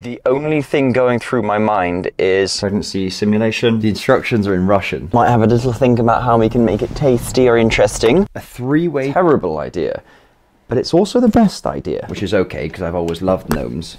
The only thing going through my mind is Pregnancy simulation. The instructions are in Russian. might have a little think about how we can make it tasty or interesting. A three-way terrible idea. But it's also the best idea, which is okay because I've always loved gnomes.